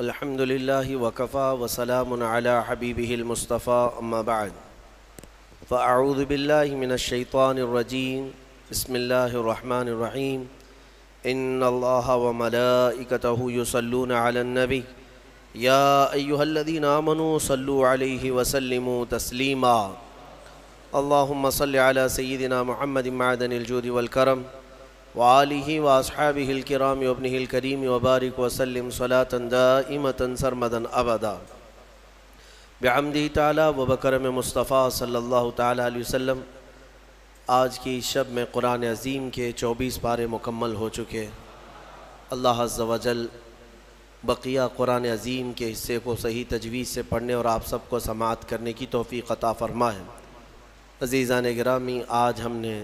अल्हम्दुलिल्लाह वकफ़ा वसलाम अला हबीबिहिलमुस्तफ़ा अम्मा बाद फ़अऊज़ु बिल्लाहि मिनश्शैतानिर्रजीम बिस्मिल्लाहिर्रहमानिर्रहीम इन्नल्लाहा व मलाइकतहु युसल्लूना अलन नबी या अय्युहल्लज़ीना आमनू सल्लु अलैहि वसल्लिमू तस्लीमा अल्लाहुम्मा सल्लि अला सय्यिदिना मुहम्मदिन मअदनिल जूदि वल करम वालिही व असहाबिहिल किराम वबनिहिल करीम वबारिक वसल्लम सलातन दाइमतन सरमदन अबदा बेहमदी ताला व बकरम मुस्तफ़ा ताला अलैहि आज की शब में कुरान अज़ीम के चौबीस पारे मुकम्मल हो चुके अल्लाह अज़्ज़ बकिया कुरान अज़ीम के हिस्से को सही तजवीज़ से पढ़ने और आप सबको समात करने की तोफ़ी क़ता फ़रमा है अज़ीज़ान ग्रामी आज हमने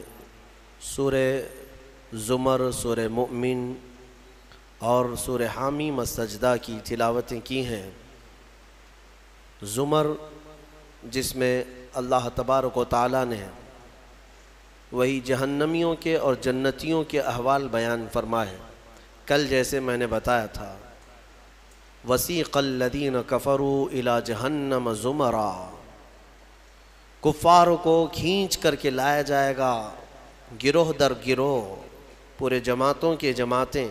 सूर ज़ुमर, सूर मुमिन और सूर हामी मसजदा की तिलावतें की हैं। ज़ुमर, जिसमें अल्लाह तबारक ताली ने वही जहन्नमियों के और जन्नतियों के अहवाल बयान फरमाए। कल जैसे मैंने बताया था वसी वसीक़ल्लदीन कफ़रू इला जहन्नम ज़ुमरा। कुफ़ार को खींच करके लाया जाएगा, गिरोह दर गिरोह। पूरे जमातों के जमातें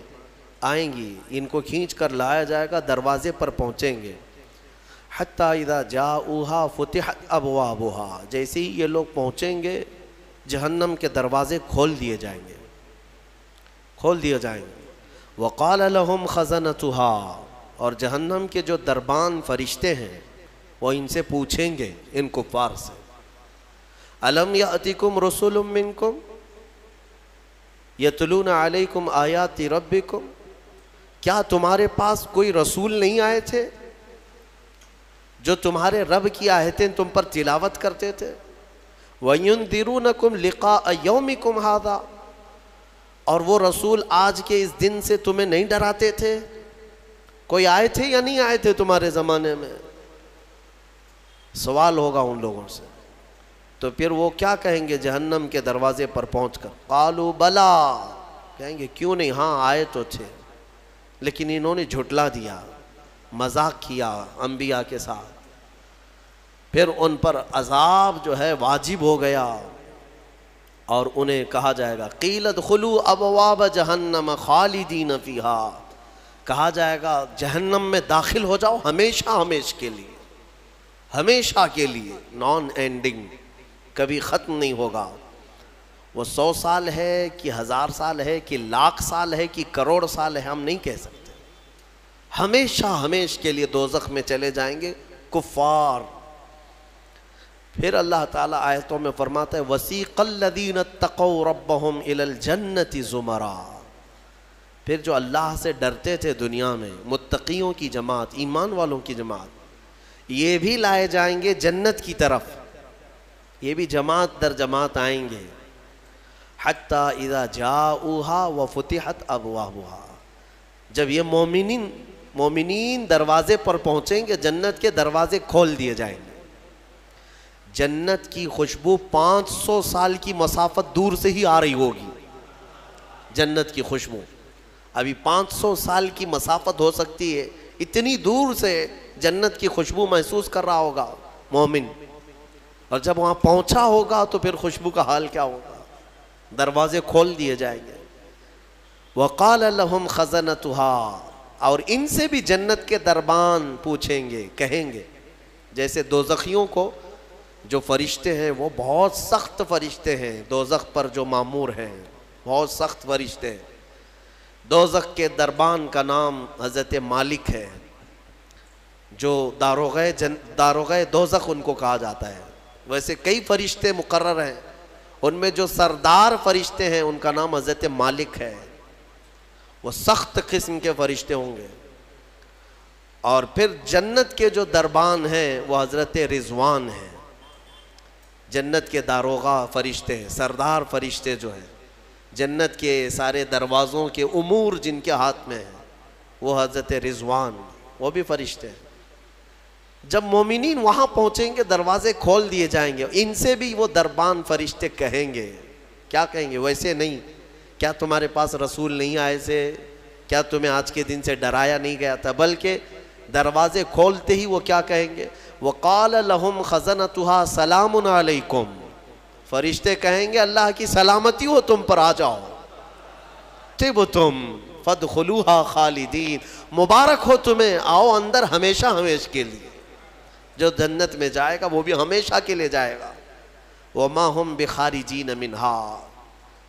आएँगी, इनको खींच कर लाया जाएगा, दरवाज़े पर पहुँचेंगे। हत्ता इदा जा ऊहा फतहत अबवाबुहा, जैसे ही ये लोग पहुँचेंगे, जहन्नम के दरवाज़े खोल दिए जाएँगे। खोल दिए जाएँगे। वक़ाल लहम ख़ज़नतुहा, और जहन्नम के जो दरबान फरिश्ते हैं, वो इनसे पूछेंगे इन कुफ़ार से अलम या अतिकुम रसुल मिनकुम? यतलून अलैकुम आयाति रब्बिकुम? क्या तुम्हारे पास कोई रसूल नहीं आए थे? जो तुम्हारे रब की आयतें तुम पर तिलावत करते थे? वयुन दिरुनकुम लिका यौमिकुम हादा। और वो रसूल आज के इस दिन से तुम्हें नहीं डराते थे? कोई आए थे या नहीं आए थे तुम्हारे ज़माने में? सवाल होगा उन लोगों से। तो फिर वो क्या कहेंगे जहन्नम के दरवाजे पर पहुंचकर? कालू बला। कहेंगे, क्यों नहीं? हाँ आए तो थे। लेकिन इन्होंने झुटला दिया, मज़ाक किया अम्बिया के साथ। फिर उन पर अजाब जो है वाजिब हो गया और उन्हें कहा जाएगा कीलत खुलू अबवाब जहन्नम खालिदीन फ़िहा। कहा जाएगा, जहन्नम में दाखिल हो जाओ हमेशा हमेश के लिए, हमेशा के लिए, नॉन एंडिंग। कभी ख़त्म नहीं होगा। वो सौ साल है कि हज़ार साल है कि लाख साल है कि करोड़ साल है, हम नहीं कह सकते। हमेशा हमेश के लिए दोजख में चले जाएँगे कुफ़ार फिर अल्लाह ताला आयतों में फरमाता है, वसीक़ल्लदीन तक़ौ रब्बहुम इलल जन्नति ज़ुमरा। फिर जो अल्लाह से डरते थे दुनिया में, मुत्तकियों की जमात, ईमान वालों की जमात, ये भी लाए जाएँगे जन्नत की तरफ़। ये भी जमात दर जमात आएँगे। हत्ता इदा जाऊहा व फतहत अबवाबुहा। जब ये मोमिन मोमिन दरवाजे पर पहुँचेंगे, जन्नत के दरवाजे खोल दिए जाएँगे। जन्नत की खुशबू 500 साल की मसाफत दूर से ही आ रही होगी। जन्नत की खुशबू। अभी 500 साल की मसाफत हो सकती है। इतनी दूर से जन्नत की खुशबू महसूस कर रहा होगा मोमिन। और जब वहाँ पहुँचा होगा तो फिर खुशबू का हाल क्या होगा? दरवाजे खोल दिए जाएँगे। वक़ाल लहम ख़ज़नतहा। और इनसे भी जन्नत के दरबान पूछेंगे, कहेंगे। जैसे दोजखियों को जो फरिश्ते हैं, वो बहुत सख्त फरिश्ते हैं। दोजख पर जो मामूर हैं, बहुत सख्त फरिश्ते हैं। दोजख के दरबान का नाम हज़रत मालिक है, जो दारोग जन, दारोग दोजख उनको कहा जाता है। वैसे कई फरिश्ते मुकर्र हैं। उनमें जो सरदार फरिश्ते हैं, उनका नाम हज़रत मालिक है। वो सख्त किस्म के फरिश्ते होंगे। और फिर जन्नत के जो दरबान हैं, वो हज़रत रिजवान हैं। जन्नत के दारोगा फरिश्ते हैं, सरदार फरिश्ते जो हैं। जन्नत के सारे दरवाज़ों के उमूर जिनके हाथ में हैं, वो हज़रत रिजवान, वो भी फरिश्ते हैं। जब मोमिनीन वहाँ पहुँचेंगे, दरवाजे खोल दिए जाएँगे, इनसे भी वो दरबान फरिश्ते कहेंगे। क्या कहेंगे? वैसे नहीं। क्या तुम्हारे पास रसूल नहीं आए से? क्या तुम्हें आज के दिन से डराया नहीं गया था? बल्कि दरवाजे खोलते ही वो क्या कहेंगे? वो काल लहुम खजन तुहा सलाम फरिश्ते कहेंगे, अल्लाह की सलामती हो तुम पर, आ जाओ। तिब तुम फद खलूहा खालिदीन। मुबारक हो तुम्हें, आओ अंदर हमेशा हमेश के लिए। जो जन्नत में जाएगा, वो भी हमेशा के लिए जाएगा। वो माहम बिखारी जी न मिनहा।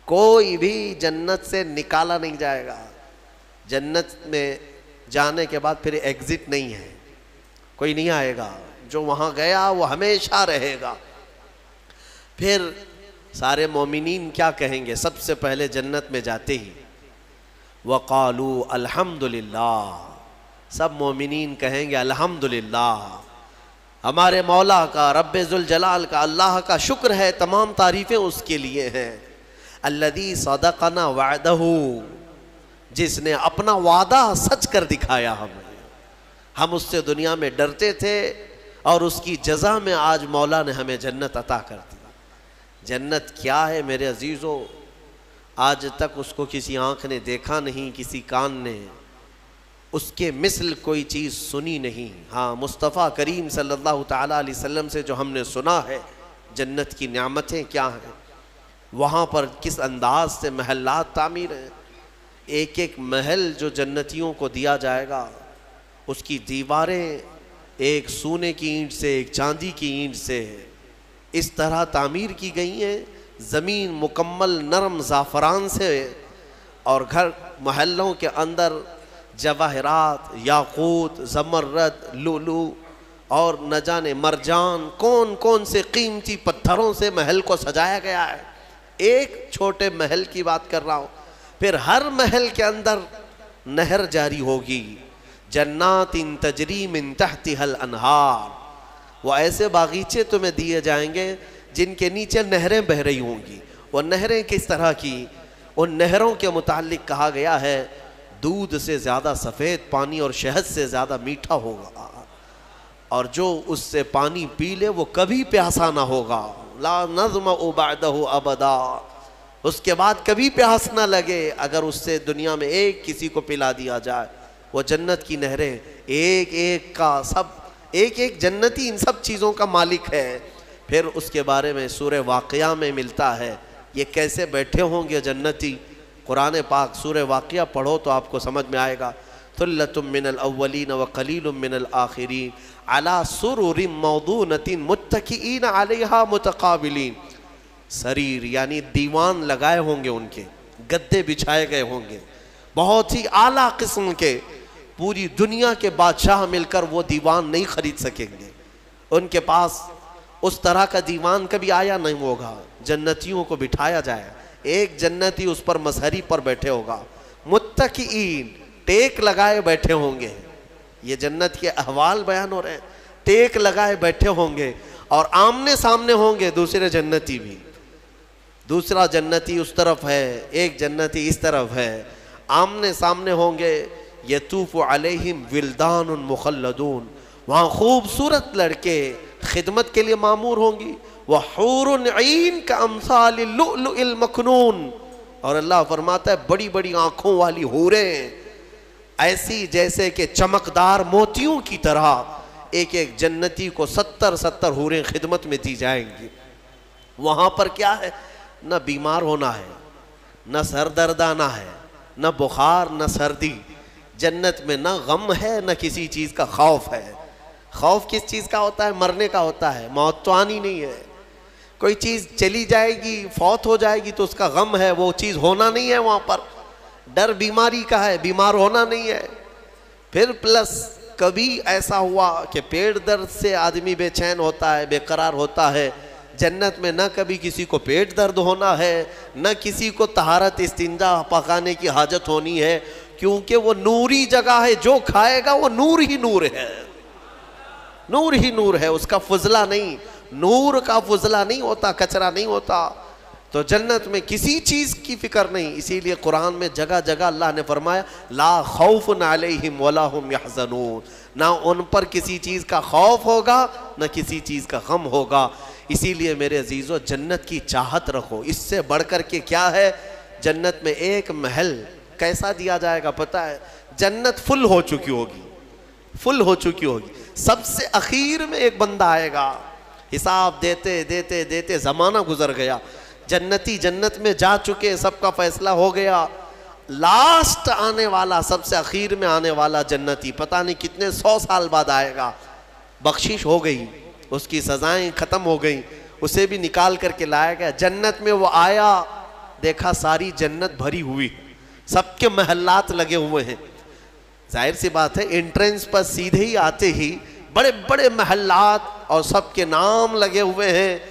कोई भी जन्नत से निकाला नहीं जाएगा। जन्नत में जाने के बाद फिर एग्जिट नहीं है। कोई नहीं आएगा। जो वहाँ गया, वो हमेशा रहेगा। फिर सारे मोमिनीन क्या कहेंगे? सबसे पहले जन्नत में जाते ही। वक़ालू अल्हम्दुलिल्लाह। सब मोमिनीन कहेंगे, अल्हम्दुलिल्लाह। हमारे मौला का रब जलाल का, अल्लाह का शुक्र है, तमाम तारीफ़ें उसके लिए हैं। अल्लदी सदकना वादहू जिसने अपना वादा सच कर दिखाया हमें। हम उससे दुनिया में डरते थे और उसकी जजा में आज मौला ने हमें जन्नत अता कर दी। जन्नत क्या है मेरे अजीज़ों? आज तक उसको किसी आँख ने देखा नहीं, किसी कान ने। उसके मिसल कोई चीज़ सुनी नहीं। हाँ मुस्तफ़ा करीम सल्लल्लाहु अलैहि वसल्लम से जो हमने सुना है, जन्नत की नियामतें क्या हैं? वहाँ पर किस अंदाज से महल्लात तामीर हैं? एक एक महल जो जन्नतियों को दिया जाएगा, उसकी दीवारें एक सोने की ईंट से, एक चांदी की ईंट से इस तरह तामीर की गई हैं। ज़मीन मुकम्मल नरम ज़ाफ़रान से और घर, महलों के अंदर जवाहरात, याकूत जमरत लुलू और न जाने मरजान कौन कौन से कीमती पत्थरों से महल को सजाया गया है। एक छोटे महल की बात कर रहा हूँ, फिर हर महल के अंदर नहर जारी होगी। जन्नात इन तजरीम इन तहती हल अनहार। वो ऐसे बागीचे तुम्हें दिए जाएँगे जिनके नीचे नहरें बह रही होंगी। वो नहरें किस तरह की? उन नहरों के मुतालिक कहा गया है दूध से ज़्यादा सफ़ेद पानी और शहद से ज़्यादा मीठा होगा। और जो उससे पानी पी ले, वो कभी प्यासा ना होगा। ला नज़म उबादह अबदा। उसके बाद कभी प्यास ना लगे, अगर उससे दुनिया में एक किसी को पिला दिया जाए। वो जन्नत की नहरें, एक एक का सब, एक एक जन्नती इन सब चीज़ों का मालिक है। फिर उसके बारे में सूर्य वाक़या में मिलता है, ये कैसे बैठे होंगे जन्नती? कुरान पाक सूर्य वाक़ पढ़ो तो आपको समझ में आएगा तुल्लतुम मिनल अव्वलीन व कलील मिनल अला सुरुरिम मौदूनतिन मुत्तकीन अलैहा मुतकाबिलीन। शरीर यानी दीवान लगाए होंगे उनके, गद्दे बिछाए गए होंगे, बहुत ही आला किस्म के, पूरी दुनिया के बादशाह मिलकर वो दीवान नहीं खरीद सकेंगे। उनके पास उस तरह का दीवान कभी आया नहीं होगा, जन्नतियों को बिठाया जाए। एक जन्नती उस पर मसहरी पर बैठे होगा। मुत्तकीन, टेक लगाए बैठे होंगे। ये जन्नत के अहवाल बयान हो रहे हैं। टेक लगाए बैठे होंगे और आमने सामने होंगे दूसरे जन्नती भी। दूसरा जन्नती उस तरफ़ है, एक जन्नती इस तरफ़ है। आमने सामने होंगे, यतूफ़ अलहिम विल्दान मुखलदून वहाँ खूबसूरत लड़के खिदमत के लिए मामूर होंगी। वह हूरन का अमसाल मखनून। और अल्लाह फरमाता है बड़ी बड़ी आँखों वाली हूरें। ऐसी जैसे कि चमकदार मोतियों की तरह एक एक जन्नती को सत्तर सत्तर हूरें खिदमत में दी जाएँगी। वहाँ पर क्या है? न बीमार होना है, न सर दर्द आना है, न बुखार, न सर्दी। जन्नत में न गम है, न किसी चीज़ का खौफ है। खौफ किस चीज़ का होता है? मरने का होता है। मौत तो आनी नहीं है। कोई चीज़ चली जाएगी, फौत हो जाएगी तो उसका गम है। वो चीज़ होना नहीं है वहाँ पर। डर बीमारी का है। बीमार होना नहीं है। फिर प्लस कभी ऐसा हुआ कि पेट दर्द से आदमी बेचैन होता है, बेकरार होता है। जन्नत में न कभी किसी को पेट दर्द होना है, न किसी को तहारत इस्तिंजा पकाने की हाजत होनी है, क्योंकि वो नूरी जगह है। जो खाएगा वो नूर ही नूर है। नूर ही नूर है, उसका फजला नहीं। नूर का फजला नहीं होता, कचरा नहीं होता। तो जन्नत में किसी चीज़ की फ़िक्र नहीं, इसीलिए कुरान में जगह जगह अल्लाह ने फरमाया, ला खौफ नालहिम ना उन पर किसी चीज़ का खौफ होगा, ना किसी चीज़ का गम होगा। इसीलिए मेरे अजीज़ों, जन्नत की चाहत रखो। इससे बढ़कर के क्या है? जन्नत में एक महल कैसा दिया जाएगा पता है? जन्नत फुल हो चुकी होगी। फुल हो चुकी होगी। सबसे अखीर में एक बंदा आएगा। हिसाब देते देते देते, ज़माना गुजर गया। जन्नती जन्नत में जा चुके, सबका फैसला हो गया। लास्ट आने वाला, सबसे अखीर में आने वाला जन्नती। पता नहीं कितने सौ साल बाद आएगा। बख्शिश हो गई। उसकी सजाएँ ख़त्म हो गई। उसे भी निकाल करके लाया गया। जन्नत में वो आया। देखा सारी जन्नत भरी हुई। सबके महल्लात लगे हुए हैं। ज़ाहिर सी बात है एंट्रेंस पर सीधे ही आते ही बड़े बड़े महल्लात और सबके नाम लगे हुए हैं।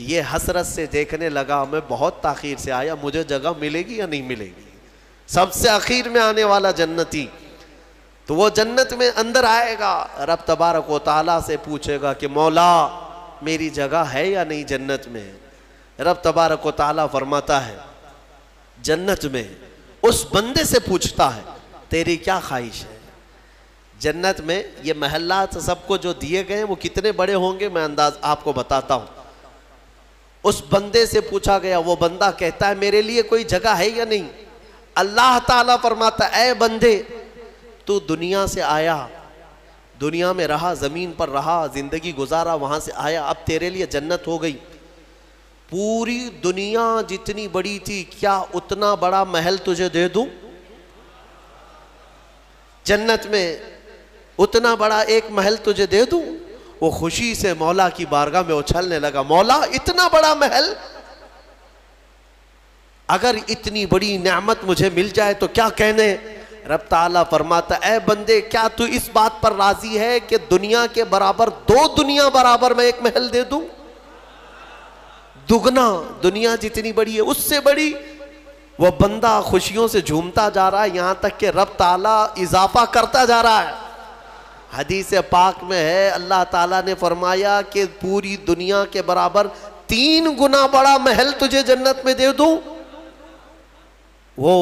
ये हसरत से देखने लगा, मैं बहुत ताखिर से आया, मुझे जगह मिलेगी या नहीं मिलेगी? सबसे आखिर में आने वाला जन्नती। तो वो जन्नत में अंदर आएगा, रब तबारक व से पूछेगा कि, मौला, मेरी जगह है या नहीं जन्नत में? रब तबारक व फरमाता है, जन्नत में। उस बंदे से पूछता है तेरी क्या ख्वाहिश है? जन्नत में ये महल्लात सबको जो दिए गए वो कितने बड़े होंगे मैं अंदाज आपको बताता हूँ। उस बंदे से पूछा गया, वो बंदा कहता है, मेरे लिए कोई जगह है या नहीं? अल्लाह ताला फरमाता है बंदे, तू दुनिया से आया, दुनिया में रहा, ज़मीन पर रहा, ज़िंदगी गुजारा, वहाँ से आया, अब तेरे लिए जन्नत हो गई। पूरी दुनिया जितनी बड़ी थी, क्या उतना बड़ा महल तुझे दे दूँ? जन्नत में उतना बड़ा एक महल तुझे दे दूँ? वो खुशी से मौला की बारगाह में उछलने लगा। मौला, इतना बड़ा महल? अगर इतनी बड़ी नेमत मुझे मिल जाए तो क्या कहने? रब ताला फरमाता, ए बंदे, क्या तू इस बात पर राज़ी है कि दुनिया के बराबर, दो दुनिया बराबर मैं एक महल दे दूँ? दुगना दुनिया जितनी बड़ी है, उससे बड़ी वो बंदा खुशियों से झूमता जा रहा है, यहाँ तक कि रब ताला इजाफा करता जा रहा है। हदीस पाक में है, अल्लाह ताला ने फरमाया कि पूरी दुनिया के बराबर तीन गुना बड़ा महल तुझे जन्नत में दे दूँ। वो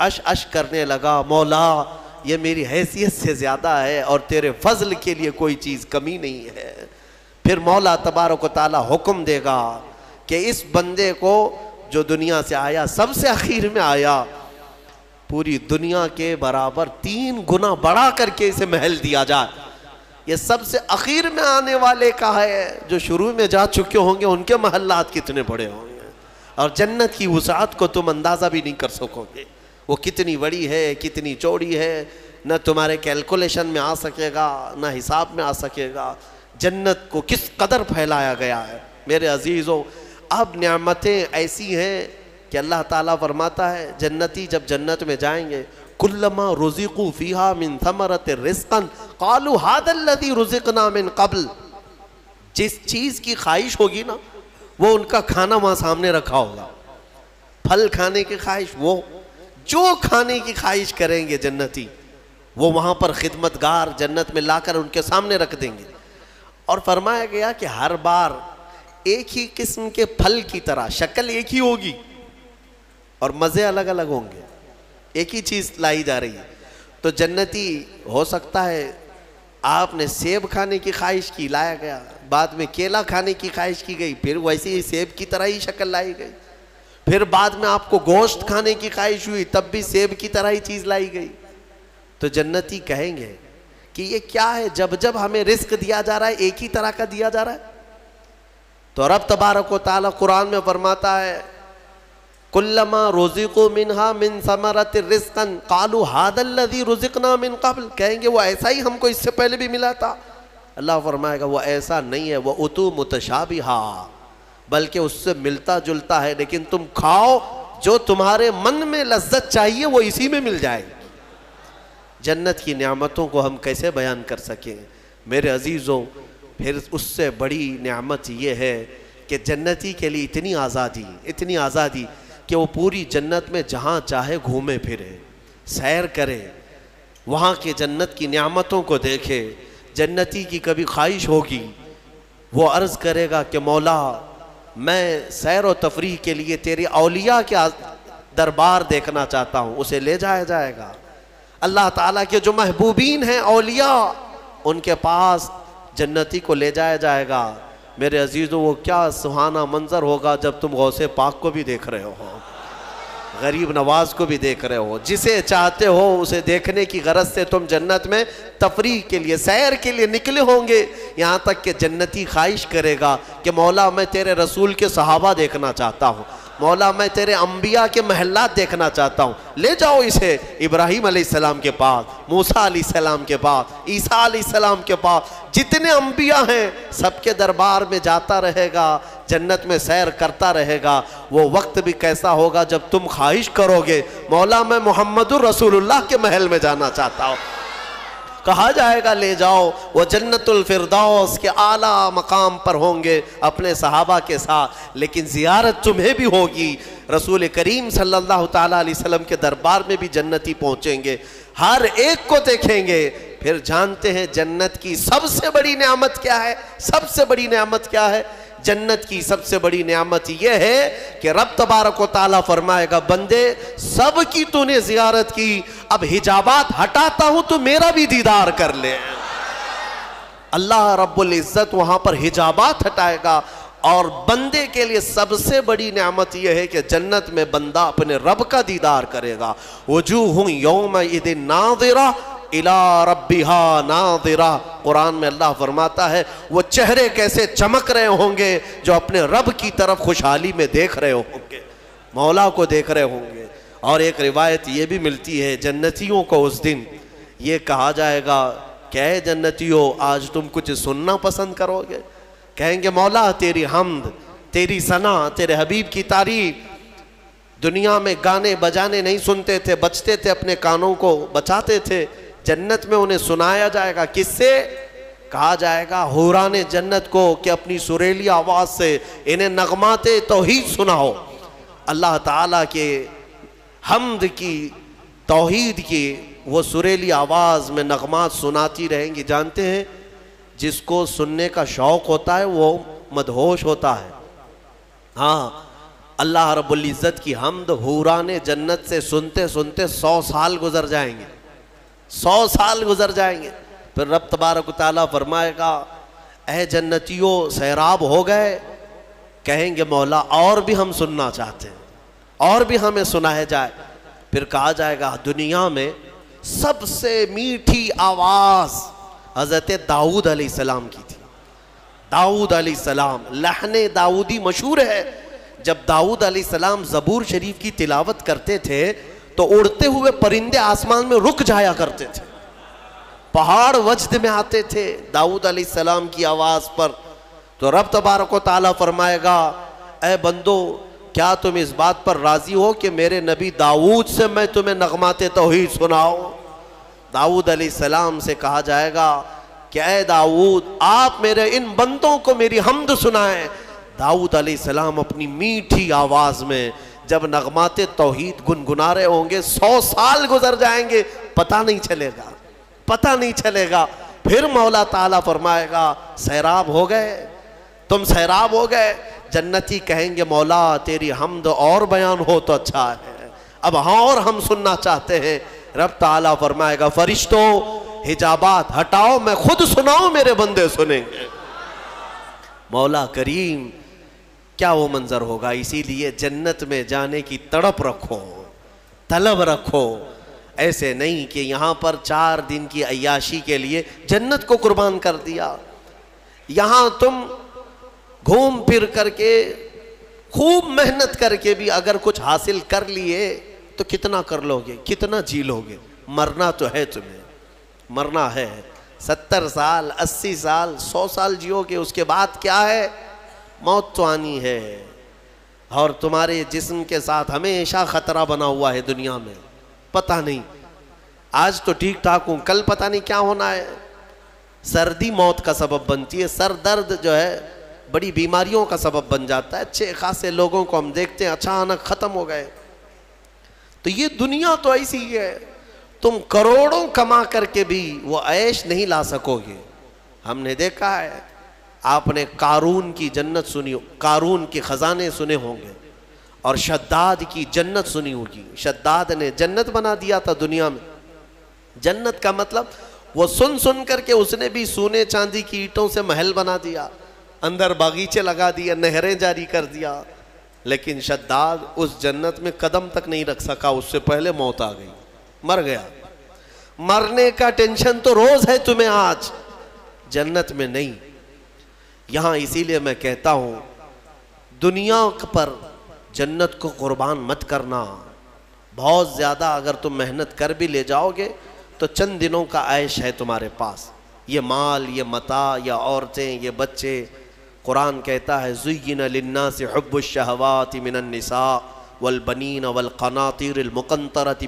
अश अश करने लगा, मौला, ये मेरी हैसियत से ज़्यादा है और तेरे फजल के लिए कोई चीज़ कमी नहीं है। फिर मौला तबारक ताला हुक्म देगा कि इस बंदे को जो दुनिया से आया, सबसे आखिर में आया, पूरी दुनिया के बराबर तीन गुना बढ़ा करके इसे महल दिया जाए। ये सबसे आखिर में आने वाले का है, जो शुरू में जा चुके होंगे, उनके महल्लात कितने बड़े होंगे। और जन्नत की वसात को तुम अंदाज़ा भी नहीं कर सकोगे। वो कितनी बड़ी है, कितनी चौड़ी है, न तुम्हारे कैलकुलेशन में आ सकेगा, न हिसाब में आ सकेगा। जन्नत को किस कदर फैलाया गया है? मेरे अजीज़ों अब नियामतें ऐसी हैं कि अल्लाह ताला फरमाता है, जन्नती जब जन्नत में जाएँगे, कुल्लमा रुजिकु फ़ीहा मिन थमरत रिस्कन कालू हादल्लदी रुजिकना मिन कबल। जिस चीज़ की ख्वाहिश होगी ना, वो उनका खाना वहाँ सामने रखा होगा। फल खाने की ख्वाहिश, वो, जो खाने की ख्वाहिश करेंगे जन्नती, वो वहाँ पर खिदमतगार जन्नत में लाकर उनके सामने रख देंगे। और फरमाया गया कि हर बार एक ही किस्म के फल की तरह, शक्ल एक ही होगी और मज़े अलग अलग होंगे। एक ही चीज़ लाई जा रही है। तो जन्नती, हो सकता है आपने सेब खाने की ख्वाहिश की, लाया गया। बाद में केला खाने की ख्वाहिश की गई, फिर वैसे ही सेब की तरह ही शक्ल लाई गई। फिर बाद में आपको गोश्त खाने की ख्वाहिश हुई, तब भी सेब की तरह ही चीज़ लाई गई। तो जन्नती कहेंगे कि ये क्या है? जब जब हमें रिस्क दिया जा रहा है, एक ही तरह का दिया जा रहा है। तो रब तबारक ताला कुरान में फरमाता है, कुल्लमा रोजिको मिनहा मिन समरत रिस्कन कालू हादल्लदी रुजिकना मिन कबल। कहेंगे, वो ऐसा ही हमको इससे पहले भी मिला था। अल्लाह फरमाएगा, वो ऐसा नहीं है। वो उतु मुतशाबी हा बल्कि उससे मिलता जुलता है। लेकिन तुम खाओ, जो तुम्हारे मन में लज्जत चाहिए, वो इसी में मिल जाएगी। जन्नत की नियामतों को हम कैसे बयान कर सकें? मेरे अजीज़ों फिर उससे बड़ी नियामत ये है कि जन्नती के लिए इतनी आज़ादी इतनी आज़ादी कि वो पूरी जन्नत में जहाँ चाहे घूमे फिरे, सैर करे, वहाँ के जन्नत की नियामतों को देखे, जन्नती की कभी ख्वाहिश होगी, वो अर्ज़ करेगा कि मौला, मैं सैर व तफरी के लिए तेरी अलिया के दरबार देखना चाहता हूँ, उसे ले जाया जाएगा। अल्लाह ताला के जो महबूबीन हैं अलिया उनके पास जन्नती को ले जाया जाएगा। मेरे अजीज़ों, वो क्या सुहाना मंजर होगा जब तुम गौसे पाक को भी देख रहे हो, गरीब नवाज़ को भी देख रहे हो। जिसे चाहते हो, उसे देखने की गरज से तुम जन्नत में तफरी के लिए, सैर के लिए निकले होंगे। यहाँ तक कि जन्नती ख्वाहिश करेगा कि मौला, मैं तेरे रसूल के सहाबा देखना चाहता हूँ। मौला, मैं तेरे अम्बिया के महल्लात देखना चाहता हूँ। ले जाओ इसे इब्राहिम सलाम के पास, मूसा सलाम के पास, ईसा सलाम के पास। जितने अम्बिया हैं, सबके दरबार में जाता रहेगा, जन्नत में सैर करता रहेगा। वो वक्त भी कैसा होगा जब तुम ख्वाहिश करोगे, मौला मैं मोहम्मद रसूलुल्लाह के महल में जाना चाहता हूँ। कहा जाएगा, ले जाओ, वो जन्नतुल फिरदौस के आला मकाम पर होंगे अपने सहाबा के साथ। लेकिन ज़ियारत तुम्हें भी होगी। रसूल करीम सल्लल्लाहु अलैहि वसल्लम के दरबार में भी जन्नती पहुँचेंगे। हर एक को देखेंगे, फिर जानते हैं जन्नत की सबसे बड़ी नियामत क्या है? सबसे बड़ी नियामत क्या है? जन्नत की सबसे बड़ी नियामत यह है कि रब तबारक ताला फरमाएगा, बंदे सब की तूने जियारत की, अब हिजाबात हटाता हूँ तो मेरा भी दीदार कर ले। अल्लाह रब्बुल इज़्ज़त वहाँ पर हिजाबात हटाएगा और बंदे के लिए सबसे बड़ी नियामत यह है कि जन्नत में बंदा अपने रब का दीदार करेगा। वजूह यौम ईद नादिरा इला रबिहा नादिरा। कुरान में अल्लाह फरमाता है, वो चेहरे कैसे चमक रहे होंगे जो अपने रब की तरफ़ खुशहाली में देख रहे होंगे, मौला को देख रहे होंगे। और एक रिवायत ये भी मिलती है, जन्नतियों को उस दिन ये कहा जाएगा, क्या जन्नतियों, आज तुम कुछ सुनना पसंद करोगे? कहेंगे, मौला, तेरी हमद, तेरी सना, तेरे हबीब की तारीफ़। दुनिया में गाने बजाने नहीं सुनते थे बचते थे अपने कानों को, बचाते थे। जन्नत में उन्हें सुनाया जाएगा। किससे? कहा जाएगा, हुरान जन्नत को कि अपनी सुरेली आवाज़ से इन्हें नगमाते तोहीद सुनाओ। अल्लाह ताला के हमद की, तोहीद की, वो सुरेली आवाज़ में नगमात सुनाती रहेंगी। जानते हैं जिसको सुनने का शौक़ होता है, वो मदहोश होता है। हाँ अल्लाह रबुल्ज़त की हमद हुरान जन्नत से सुनते सुनते सौ साल गुजर जाएँगे। सौ साल गुजर जाएँगे। फिर रब तबारक ताला फरमाएगा अह जन्नतियों, सैराब हो गए। कहेंगे, मौला, और भी हम सुनना चाहते हैं, और भी हमें सुनाया जाए। फिर कहा जाएगा, दुनिया में सबसे मीठी आवाज़ हज़रत दाऊद सलाम की थी। दाऊद सलाम, लहने दाऊदी मशहूर है। जब दाऊद सलाम ज़बूर शरीफ की तिलावत करते थे तो उड़ते हुए परिंदे आसमान में रुक जाया करते थे। पहाड़ वजद में आते थे, दाऊद सलाम की आवाज़ पर। तो रब तबारक ताला फरमाएगा, ए बंदो, क्या तुम इस बात पर राज़ी हो कि मेरे नबी दाऊद से मैं तुम्हें नगमाते तोहीद सुनाओ दाऊद अली सलाम से कहा जाएगा कि ए दाऊद, आप मेरे इन बंदों को मेरी हमद सुनाएँ। दाऊद सलाम अपनी मीठी आवाज़ में, जब नगमाते तोहीद गुनगुना रहे होंगे, सौ साल गुजर जाएँगे, पता नहीं चलेगा, पता नहीं चलेगा। फिर मौला ताला फरमाएगा, सैराब हो गए, तुम सैराब हो गए। जन्नती कहेंगे, मौला, तेरी हमद और बयान हो तो अच्छा है। अब हाँ और हम सुनना चाहते हैं। रब ताला फरमाएगा, फरिश्तों, हिजाबात, हटाओ, मैं खुद सुनाऊं, मेरे बंदे सुनेंगे। मौला करीम, क्या वो मंजर होगा? इसीलिए जन्नत में जाने की तड़प रखो, तलब रखो। ऐसे नहीं कि यहाँ पर चार दिन की अयाशी के लिए जन्नत को कुर्बान कर दिया। यहाँ तुम घूम फिर करके, खूब मेहनत करके भी अगर कुछ हासिल कर लिए तो कितना कर लोगे? कितना जी लोगे? मरना तो है तुम्हें। मरना है। सत्तर साल, अस्सी साल, सौ साल जियोगे, उसके बाद क्या है? मौत तो आनी है। और तुम्हारे जिस्म के साथ हमेशा ख़तरा बना हुआ है दुनिया में। पता नहीं। आज तो ठीक ठाक हूँ। कल पता नहीं क्या होना है। सर्दी मौत का सबब बनती है। सर दर्द जो है, बड़ी बीमारियों का सबब बन जाता है। अच्छे खासे लोगों को हम देखते हैं। अचानक ख़त्म हो गए। तो ये दुनिया तो ऐसी ही है तुम करोड़ों कमा करके भी वो ऐश नहीं ला सकोगे। हमने देखा है, आपने कारून की जन्नत सुनी कारून के ख़जाने सुने होंगे, और शद्दाद की जन्नत सुनी होगी। शद्दाद ने जन्नत बना दिया था दुनिया में। जन्नत का मतलब वो सुन सुन करके उसने भी सोने चांदी की ईटों से महल बना दिया, अंदर बागीचे लगा दिया नहरें जारी कर दिया लेकिन शद्दाद उस जन्नत में कदम तक नहीं रख सका, उससे पहले मौत आ गई। मर गया। मरने का टेंशन तो रोज है तुम्हें आज। जन्नत में नहीं। यहाँ इसीलिए मैं कहता हूँ, दुनिया पर जन्नत को कुर्बान मत करना। बहुत ज़्यादा अगर तुम मेहनत कर भी ले जाओगे तो चंद दिनों का आयश है तुम्हारे पास। ये माल, ये मता, या औरतें, ये बच्चे कुरान कहता है जुयन लन्ना से हब्बुशहवात मिनसा वलबनीन वलक़नातिर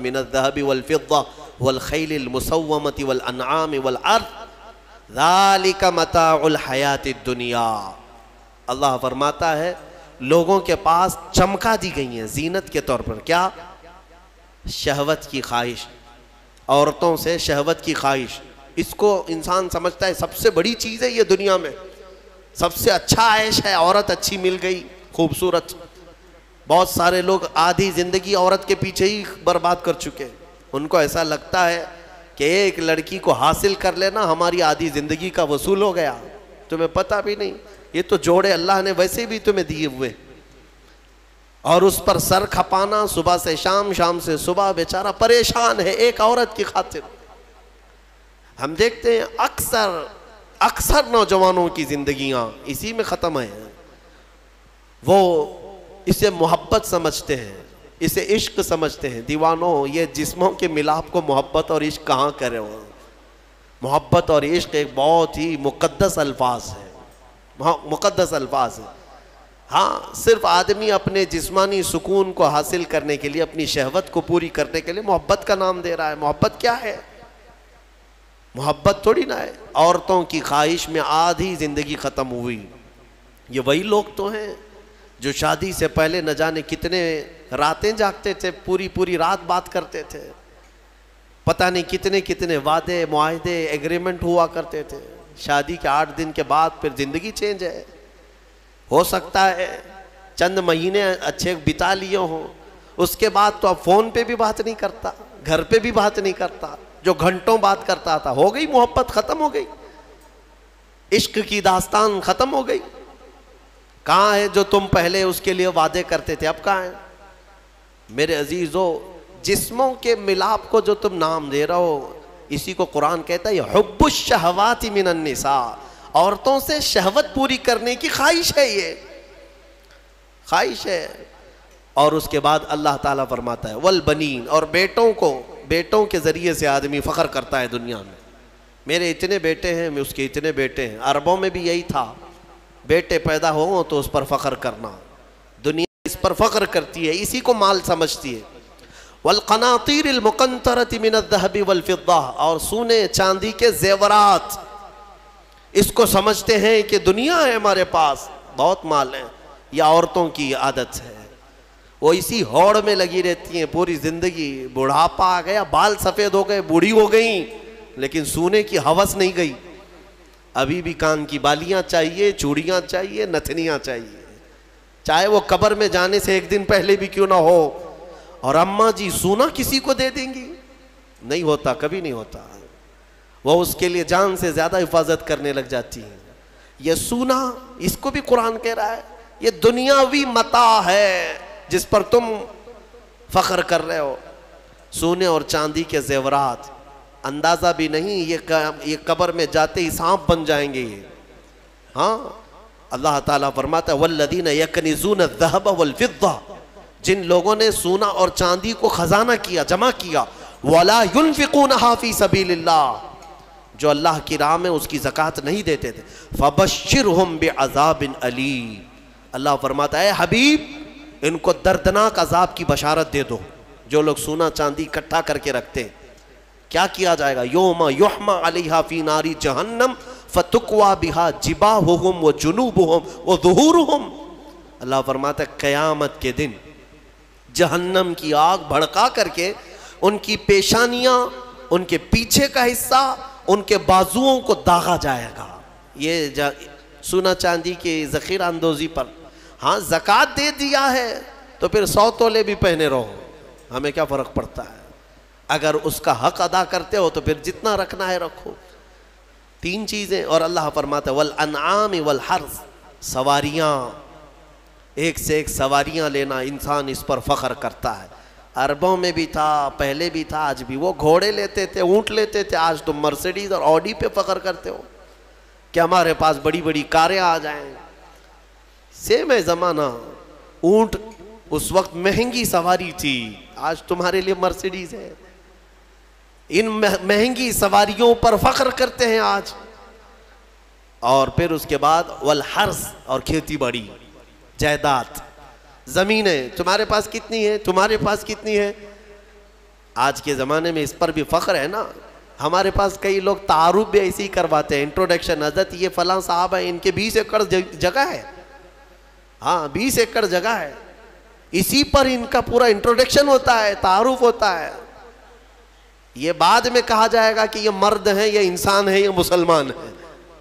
मिनदहबी वलफ़ा वलखैल मुसवमती वलअनाम वलअर्द का दुनिया। अल्लाह फरमाता है, लोगों के पास चमका दी गई हैं जीनत के तौर पर। क्या? शहवत की ख्वाहिश। औरतों से शहवत की ख्वाहिश। इसको इंसान समझता है, सबसे बड़ी चीज़ है ये दुनिया में। सबसे अच्छा आयश है, औरत अच्छी मिल गई, खूबसूरत। बहुत सारे लोग आधी ज़िंदगी औरत के पीछे ही बर्बाद कर चुके हैं। उनको ऐसा लगता है कि एक लड़की को हासिल कर लेना, हमारी आधी ज़िंदगी का वसूल हो गया। तुम्हें पता भी नहीं, ये तो जोड़े अल्लाह ने वैसे भी तुम्हें दिए हुए। और उस पर सर खपाना, सुबह से शाम शाम से सुबह, बेचारा परेशान है एक औरत की खातिर। हम देखते हैं अक्सर अक्सर नौजवानों की जिंदगियाँ इसी में ख़त्म है। वो इसे मोहब्बत समझते हैं, इसे इश्क समझते हैं। दीवानों, ये जिस्मों के मिलाप को मोहब्बत और इश्क कहाँ करे हो? मोहब्बत और इश्क एक बहुत ही मुकद्दस अल्फाज है, मुकद्दस अल्फाज है। हाँ सिर्फ़ आदमी अपने जिस्मानी सुकून को हासिल करने के लिए, अपनी शहवत को पूरी करने के लिए मोहब्बत का नाम दे रहा है। मोहब्बत क्या है? मोहब्बत थोड़ी ना है। औरतों की ख्वाहिश में आधी ज़िंदगी ख़त्म हुई। ये वही लोग तो हैं जो शादी से पहले न जाने कितने रातें जागते थे पूरी पूरी रात बात करते थे। पता नहीं कितने कितने वादे माहदे एग्रीमेंट हुआ करते थे। शादी के आठ दिन के बाद फिर ज़िंदगी चेंज है। हो सकता है चंद महीने अच्छे बिता लिए हों। उसके बाद तो अब फ़ोन पे भी बात नहीं करता, घर पे भी बात नहीं करता। जो घंटों बात करता था, हो गई, मोहब्बत ख़त्म हो गई। इश्क की दास्तान ख़त्म हो गई। कहाँ है जो तुम पहले उसके लिए वादे करते थे, अब कहाँ है? मेरे अजीज़ो, जिस्मों के मिलाप को जो तुम नाम दे रहे हो, इसी को कुरान कहता है हब्बुश शहवाती औरतों से शहवत पूरी करने की ख्वाहिश है ये। ख्वाहिश है। और उसके बाद अल्लाह ताला फरमाता है, वल बनीन, और बेटों को बेटों के ज़रिए से आदमी फ़ख्र करता है दुनिया में। मेरे इतने बेटे हैं, मैं उसके इतने बेटे हैं। अरबों में भी यही था। बेटे पैदा हो तो उस पर फ़ख्र करना। दुनिया इस पर फ़ख्र करती है, इसी को माल समझती है। वलकनातीर मुकंतरत मिनदहबी वलफ़ा और सोने चांदी के जेवरात। इसको समझते हैं कि दुनिया है हमारे पास, बहुत माल है यह औरतों की आदत है। वो इसी हौड़ में लगी रहती हैं, पूरी ज़िंदगी। बुढ़ापा आ गया, बाल सफ़ेद हो गए, बूढ़ी हो गई, लेकिन सोने की हवस नहीं गई। अभी भी कान की बालियाँ चाहिए, चूड़ियाँ चाहिए, नथनियाँ चाहिए। चाहे वो कब्र में जाने से एक दिन पहले भी क्यों ना हो, और अम्मा जी सोना किसी को दे देंगी? नहीं होता, कभी नहीं होता। वह उसके लिए जान से ज़्यादा हिफाजत करने लग जाती है। यह सूना, इसको भी कुरान कह रहा है, ये दुनियावी मता है। जिस पर तुम फख्र कर रहे हो, सोने और चांदी के जेवरात। अंदाज़ा भी नहीं, ये ये कब्र में जाते ही सांप बन जाएँगे ये। हाँ अल्लाह ताला फरमाता है, वल्लदीन यकनिजून दहब वलफिद्दा जिन लोगों ने सोना और चांदी को खजाना किया, जमा किया, वला युनफिकून हाफी सबीलिल्लाह। जो अल्लाह की राह में उसकी ज़क़़त नहीं देते थे। फ़बशिर हम बे अजाबिन अली अल्लाह फरमाता है हबीब इनको दर्दनाक अजाब की बशारत दे दो जो लोग सोना चांदी इकट्ठा करके रखते हैं। क्या किया जाएगा? योमा योहमा अलीहा फ़ी नारी जहन्नम फतुकवा बिहा जिबा हम व जुनूब हम व जहूर हम अल्लाह फरमाता क़यामत के दिन जहन्नम की आग भड़का करके उनकी पेशानियाँ उनके पीछे का हिस्सा उनके बाजुओं को दागा जाएगा। ये जा, सोना चांदी के ज़ख़ीरा अंदोज़ी पर हाँ ज़क़़त दे दिया है तो फिर सौ तोले भी पहने रहो। हमें क्या फ़र्क पड़ता है? अगर उसका हक अदा करते हो तो फिर जितना रखना है रखो। तीन चीज़ें, और अल्लाह फरमाता वल अनाम वल हर्स सवारियाँ। एक से एक सवारियाँ लेना इंसान इस पर फख्र करता है। अरबों में भी था, पहले भी था, आज भी। वो घोड़े लेते थे, ऊँट लेते थे, आज तुम मर्सिडीज और ऑडी पे फख्र करते हो। कि हमारे पास बड़ी बड़ी कारें आ जाएँ? सेम है ज़माना। ऊँट उस वक्त महँगी सवारी थी। आज तुम्हारे लिए मर्सिडीज है। इन महँगी सवारियों पर फख्र करते हैं आज। और फिर उसके बाद वल हर्स और खेती बाड़ी जायदाद। ज़मीनें तुम्हारे पास कितनी है? तुम्हारे पास कितनी है? आज के ज़माने में इस पर भी फ़ख्र है ना। हमारे पास कई लोग तारुफ भी ऐसे ही करवाते हैं। इंट्रोडक्शन हज़रत ये फलां साहब है। इनके बीस एकड़ जगह है। हाँ बीस एकड़ जगह है। इसी पर इनका पूरा इंट्रोडक्शन होता है, तारुफ होता है। ये बाद में कहा जाएगा कि ये मर्द है, ये इंसान है, ये मुसलमान है।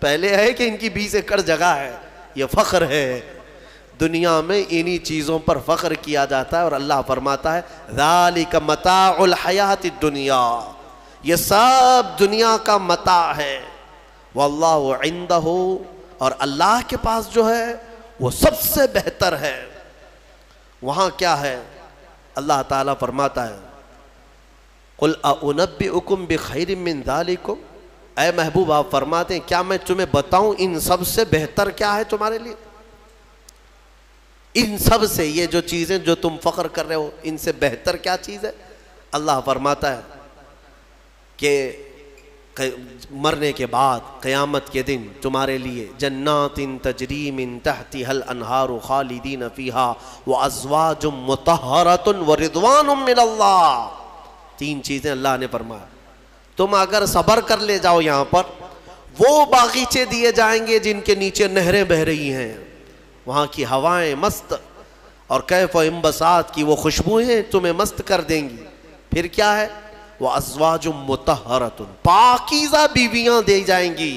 पहले है कि इनकी बीस एकड़ जगह है, ये फ़ख्र है। दुनिया में इन्हीं चीज़ों पर फ़ख्र किया जाता है और अल्लाह फरमाता है राली का मताउल हयात दुनिया। ये सब दुनिया का मता है। वल्लाह इंदा हो और अल्लाह के पास जो है वो सबसे बेहतर है। वहाँ क्या है? अल्लाह ताला फरमाता है, कुल अनबी उकुम बखैर मिन दालिकुम ए महबूब, आप फरमाते हैं, क्या मैं तुम्हें बताऊँ, इन सबसे बेहतर क्या है तुम्हारे लिए? इन सबसे, ये जो चीज़ें जो तुम फ़ख्र कर रहे हो, इनसे बेहतर क्या चीज़ है? अल्लाह फरमाता है कि मरने के बाद, क़यामत के दिन तुम्हारे लिए जन्नात इन तजरीम इन तहती हल अनहार खालिदीन फ़ीहा व अजवाज मतहरतन व रिदवान तीन चीज़ें अल्लाह ने फरमाया। तुम अगर सबर कर ले जाओ यहाँ पर, वो बागीचे दिए जाएँगे जिनके नीचे नहरें बह रही हैं। वहाँ की हवाएँ मस्त और कैफ इम्बसात की वो खुशबुएँ तुम्हें मस्त कर देंगी। फिर क्या है? वह अजवाज मुतहरतुन पाकिज़ा बीवियाँ दे जाएँगी।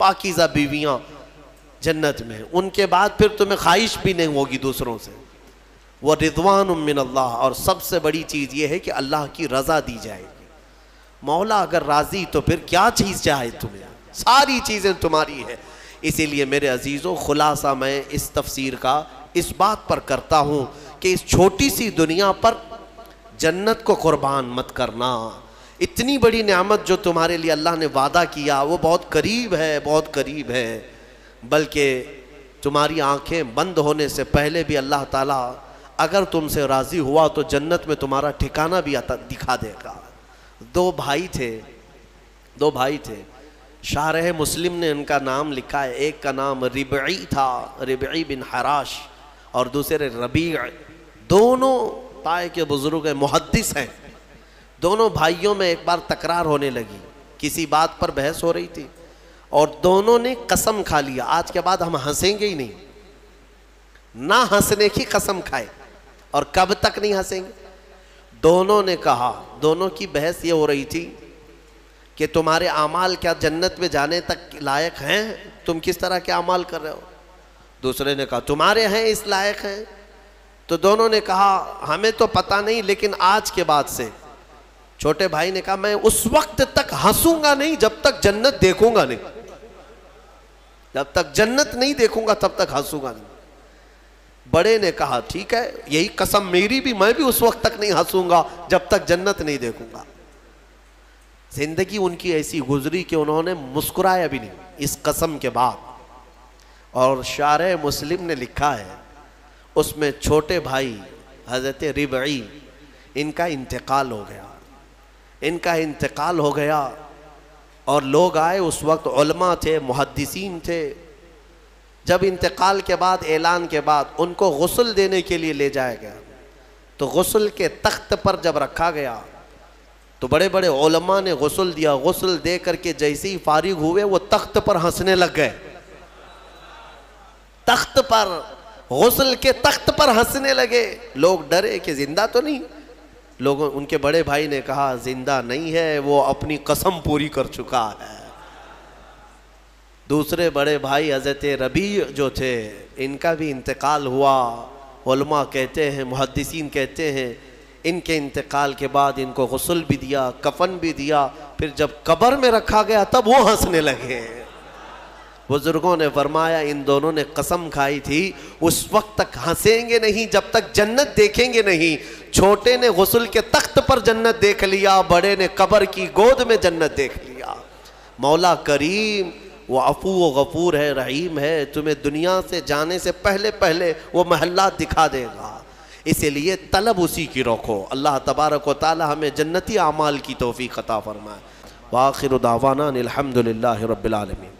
पाकिज़ा बीवियाँ जन्नत में उनके बाद फिर तुम्हें ख्वाहिश भी नहीं होगी दूसरों से। वह रिजवान उमिन अल्लाह और सबसे बड़ी चीज़ ये है कि अल्लाह की रज़ा दी जाएगी। मौला अगर राज़ी तो फिर क्या चीज़ चाहे तुम्हें? सारी चीज़ें तुम्हारी है। इसीलिए मेरे अजीज़ों, खुलासा मैं इस तफसीर का इस बात पर करता हूँ कि इस छोटी सी दुनिया पर जन्नत को कुर्बान मत करना। इतनी बड़ी नियामत जो तुम्हारे लिए अल्लाह ने वादा किया, वो बहुत करीब है, बहुत करीब है। बल्कि तुम्हारी आँखें बंद होने से पहले भी अल्लाह ताला अगर तुमसे राज़ी हुआ तो जन्नत में तुम्हारा ठिकाना भी आता, दिखा देगा। दो भाई थे, दो भाई थे। शाहरह मुस्लिम ने उनका नाम लिखा है। एक का नाम रिबई था, रिबई बिन हराश, और दूसरे रबी दोनों ताए के बुज़ुर्ग मुहदस हैं। दोनों भाइयों में एक बार तकरार होने लगी। किसी बात पर बहस हो रही थी। और दोनों ने कसम खा लिया आज के बाद हम हंसेंगे ही नहीं। ना हंसने की कसम खाए और कब तक नहीं हंसेंगे। दोनों ने कहा, दोनों की बहस ये हो रही थी कि तुम्हारे अमाल क्या जन्नत में जाने तक लायक हैं? तुम किस तरह के अमाल कर रहे हो? दूसरे ने कहा, तुम्हारे हैं इस लायक हैं। तो दोनों ने कहा, हमें तो पता नहीं, लेकिन आज के बाद से। छोटे भाई ने कहा, मैं उस वक्त तक हंसूँगा नहीं, जब तक जन्नत देखूँगा नहीं। जब तक जन्नत नहीं देखूँगा, तब तक हंसूँगा नहीं। बड़े ने कहा, ठीक है, यही कसम मेरी भी, मैं भी उस वक्त तक नहीं हंसूँगा, जब तक जन्नत नहीं देखूँगा। ज़िंदगी उनकी ऐसी गुजरी कि उन्होंने मुस्कुराया भी नहीं, इस कसम के बाद। और शार मुस्लिम ने लिखा है उसमें छोटे भाई, हज़रत रिबई, इनका इंतकाल हो गया। इनका इंतकाल हो गया और लोग आए, उस वक्त उलमा थे मुहदसिन थे। जब इंतकाल के बाद, ऐलान के बाद उनको गसल देने के लिए ले जाया गया। तो गसल के तख्त पर जब रखा गया तो बड़े बड़े ओलमा ने गसल दिया। गसल दे करके जैसे ही फारिग हुए, वो तख्त पर हंसने लग गए। तख्त पर गसल के तख्त पर हंसने लगे। लोग डरे कि ज़िंदा तो नहीं। लोगों, उनके बड़े भाई ने कहा, ज़िंदा नहीं है, वो अपनी कसम पूरी कर चुका है। दूसरे बड़े भाई हज़रत रबी जो थे, इनका भी इंतकाल हुआ। उलमा कहते हैं मुहदसिन कहते हैं, इनके इंतकाल के बाद इनको गसल भी दिया, कफन भी दिया। फिर जब कब्र में रखा गया, तब वो हंसने लगे। बुज़ुर्गों ने फरमाया, इन दोनों ने कसम खाई थी, उस वक्त तक हंसेंगे नहीं, जब तक जन्नत देखेंगे नहीं। छोटे ने गसल के तख्त पर जन्नत देख लिया, बड़े ने कबर की गोद में जन्नत देख लिया। मौला करीम, वो अफू व गफूर है, रहीम है, तुम्हें दुनिया से जाने से पहले पहले वो महल्ला दिखा देगा। इसीलिए तलब उसी की रखो। अल्लाह तबारक व हमें जन्नती अमाल की तोफ़ी ख़ता फरमाए। वाखिर दावाना अलहमदिल्ला रबालमीन